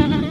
Ha ha ha.